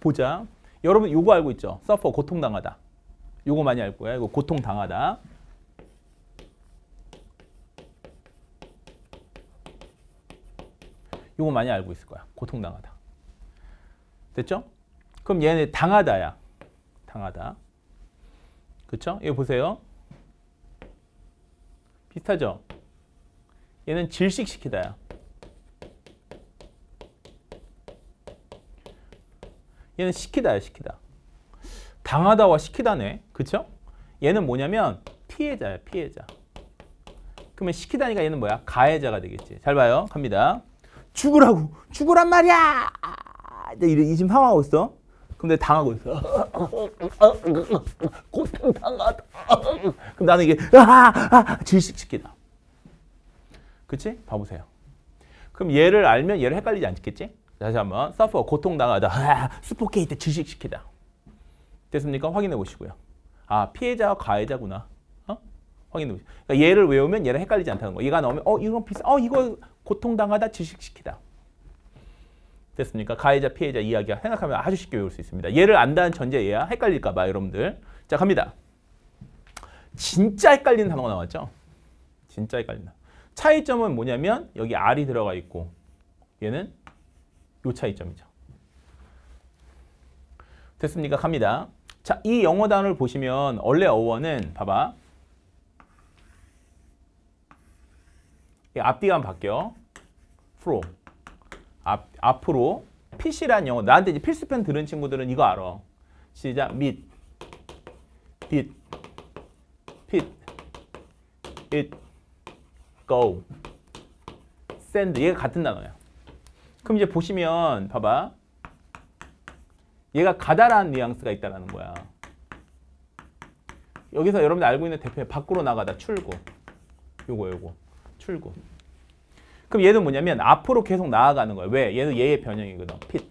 보자. 여러분 요거 알고 있죠? suffer 고통당하다. 요거 많이 알 거야. 이거 고통당하다. 요거 많이 알고 있을 거야. 고통당하다. 됐죠? 그럼 얘는 당하다야. 당하다. 그쵸? 이거 보세요. 비슷하죠? 얘는 질식시키다야. 얘는 시키다야, 시키다. 당하다와 시키다네. 그쵸? 얘는 뭐냐면 피해자야, 피해자. 그러면 시키다니까 얘는 뭐야? 가해자가 되겠지. 잘 봐요. 갑니다. 죽으라고! 죽으란 말이야! 내이 지금 상하고 있어. 내가 당하고 있어. 고통 당하다. 그럼 나는 이게 아, 아, 질식시키다. 그치? 봐보세요. 그럼 얘를 알면 얘를 헷갈리지 않겠지? 다시 한번 suffer 고통당하다, 아, suffocate 질식시키다. 됐습니까? 확인해 보시고요. 아 피해자와 가해자구나. 어? 확인해 보시고. 그러니까 얘를 외우면 얘를 헷갈리지 않다는 거. 얘가 나오면 어 이건 비슷. 어 이거 고통당하다 질식시키다. 됐습니까? 가해자 피해자 이야기가 생각하면 아주 쉽게 외울 수 있습니다. 얘를 안다는 전제예요. 헷갈릴까 봐 여러분들. 자 갑니다. 진짜 헷갈리는 단어가 나왔죠? 진짜 헷갈린다. 차이점은 뭐냐면 여기 R이 들어가 있고 얘는 요 차이점이죠. 됐습니까? 갑니다. 자, 이 영어 단어를 보시면 원래 어원은 봐봐. 이 앞뒤가 바뀌어. 프로. 앞, 앞으로 핏이란 영어. 나한테 이제 필수편 들은 친구들은 이거 알아. 시작. 밑. 빛. 핏. it. go. send. 얘가 같은 단어야. 그럼 이제 보시면 봐봐. 얘가 가다라는 뉘앙스가 있다는 거야. 여기서 여러분들 알고 있는 대표 밖으로 나가다 출구. 요거 요거. 출구. 그럼 얘는 뭐냐면 앞으로 계속 나아가는 거야. 왜? 얘는 얘의 변형이거든. 핏.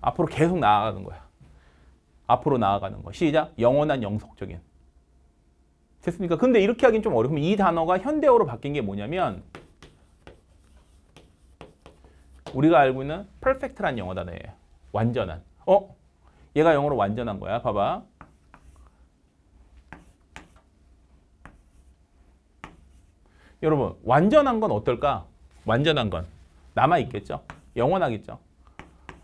앞으로 계속 나아가는 거야. 앞으로 나아가는 거. 시작. 영원한 영속적인. 됐습니까? 근데 이렇게 하긴 좀 어려워. 이 단어가 현대어로 바뀐 게 뭐냐면 우리가 알고 있는 perfect란 영어 단어예요. 완전한. 어? 얘가 영어로 완전한 거야. 봐봐. 여러분, 완전한 건 어떨까? 완전한 건 남아 있겠죠? 영원하겠죠?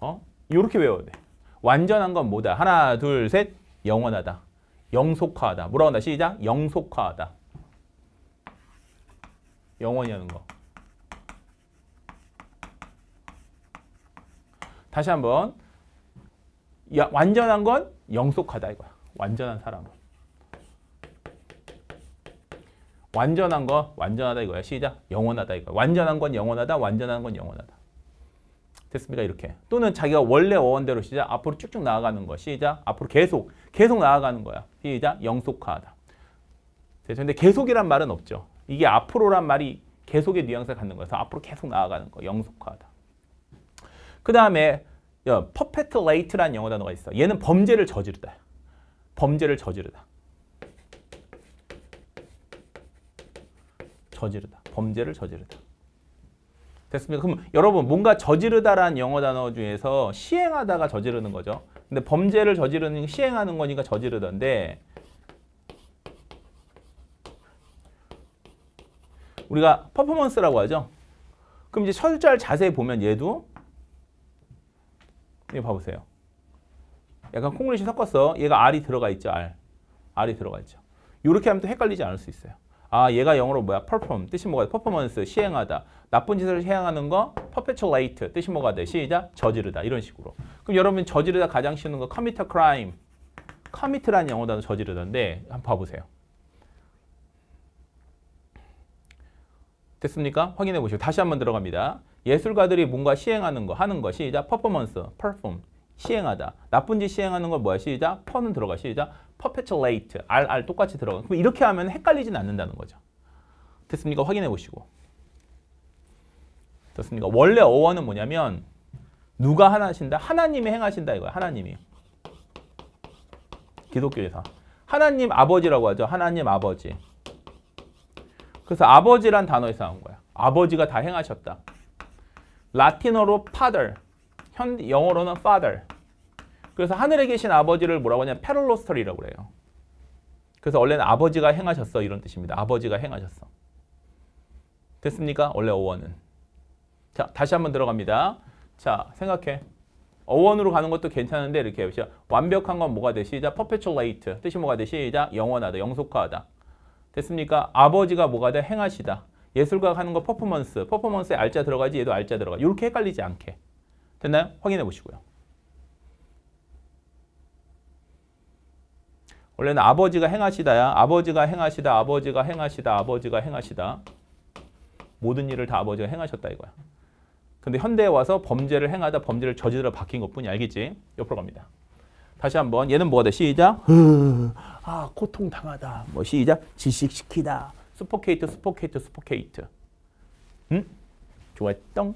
어? 이렇게 외워야 돼. 완전한 건 뭐다? 하나, 둘, 셋. 영원하다. 영속하다. 뭐라고 한다? 시작. 영속하다. 영원히 하는 거. 다시 한번 야, 완전한 건 영속하다 이거야. 완전한 사람은. 완전한 거 완전하다 이거야. 시작. 영원하다 이거야. 완전한 건 영원하다. 완전한 건 영원하다. 됐습니까? 이렇게. 또는 자기가 원래 어원대로 시작. 앞으로 쭉쭉 나아가는 거. 시작. 앞으로 계속 계속 나아가는 거야. 시작. 영속화하다. 됐죠? 근데 계속이란 말은 없죠. 이게 앞으로란 말이 계속의 뉘앙스를 갖는 거여서 앞으로 계속 나아가는 거. 영속화하다. 그 다음에 perpetuate라는 영어 단어가 있어. 얘는 범죄를 저지르다. 범죄를 저지르다. 저지르다. 범죄를 저지르다. 됐습니까? 그럼 여러분 뭔가 저지르다라는 영어 단어 중에서 시행하다가 저지르는 거죠. 근데 범죄를 저지르는 시행하는 거니까 저지르던데 우리가 퍼포먼스라고 하죠. 그럼 이제 철자를 자세히 보면 얘도 이거 봐보세요. 약간 콩글리시 섞었어. 얘가 R이 들어가 있죠. R. R이 들어가 있죠. 이렇게 하면 또 헷갈리지 않을 수 있어요. 아 얘가 영어로 뭐야? perform 뜻이 뭐가 돼? 퍼포먼스 시행하다. 나쁜 짓을 시행하는 거 perpetuate 뜻이 뭐가 돼? 시작 저지르다 이런 식으로. 그럼 여러분 저지르다 가장 쉬운 거 commit a crime. commit라는 영어 단어 저지르던데 한번 봐보세요. 됐습니까? 확인해 보시고 다시 한번 들어갑니다. 예술가들이 뭔가 시행하는 거 하는 거 시작 퍼포먼스 perform 시행하다. 나쁜 짓 시행하는 걸 뭐야? 시작 퍼는 들어가 시작 perpetuate r r 똑같이 들어가. 그럼 이렇게 하면 헷갈리진 않는다는 거죠. 됐습니까? 확인해 보시고. 됐습니까? 원래 어원은 뭐냐면 누가 하나 하신다? 하나님이 행하신다 이거야 하나님이. 기독교에서. 하나님 아버지라고 하죠. 하나님 아버지. 그래서 아버지란 단어에서 나온 거야. 아버지가 다 행하셨다 라틴어로 father, 현 영어로는 father. 그래서 하늘에 계신 아버지를 뭐라고 하냐면 페롤로스터리라고 그래요. 그래서 원래는 아버지가 행하셨어 이런 뜻입니다. 아버지가 행하셨어. 됐습니까? 원래 어원은. 자, 다시 한번 들어갑니다. 자, 생각해. 어원으로 가는 것도 괜찮은데 이렇게 해보시죠. 완벽한 건 뭐가 돼? 시작. perpetuate. 뜻이 뭐가 돼? 시작. 영원하다. 영속화하다. 됐습니까? 아버지가 뭐가 돼? 행하시다. 예술가 하는 거 퍼포먼스. 퍼포먼스에 알자 들어가지 얘도 알자 들어가. 이렇게 헷갈리지 않게. 됐나요? 확인해 보시고요. 원래는 아버지가 행하시다야. 아버지가 행하시다. 아버지가 행하시다. 아버지가 행하시다. 모든 일을 다 아버지가 행하셨다 이거야. 근데 현대에 와서 범죄를 행하다 범죄를 저지르다 바뀐 것뿐이 알겠지? 옆으로 갑니다. 다시 한번 얘는 뭐가 돼? 시작. 아 고통 당하다. 뭐 시작. 질식시키다. 스포케이트 스포케이트 스포케이트. 응? 좋았똥.